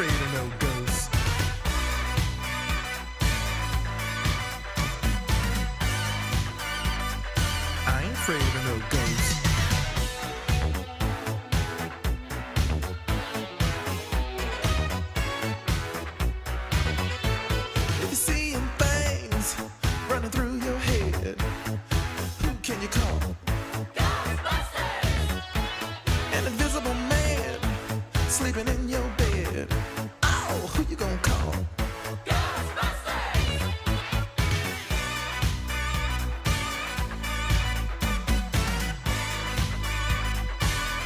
afraid of no ghosts. I ain't afraid of no ghosts. If you're seeing things running through your head, who can you call?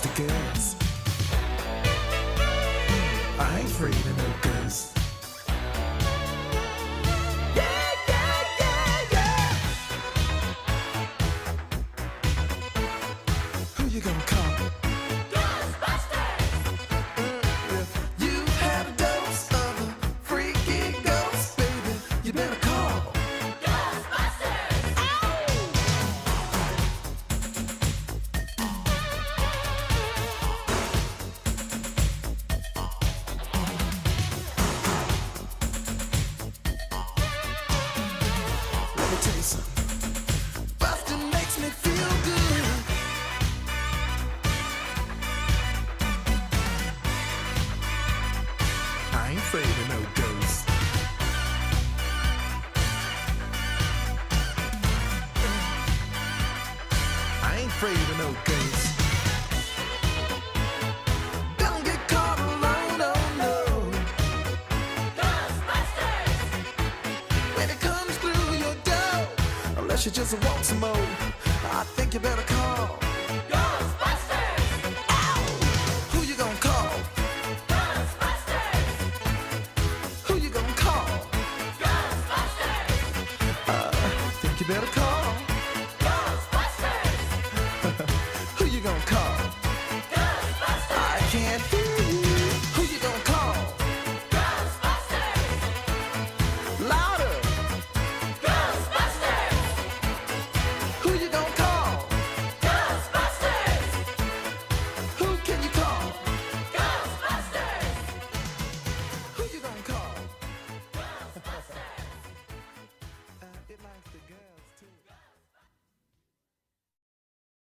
The girls. I ain't afraid No ghosts. I ain't afraid of no ghosts. Don't get caught alone, oh no. When it comes through your door, unless you just want some more, I think you better call. can't do